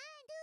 One, two,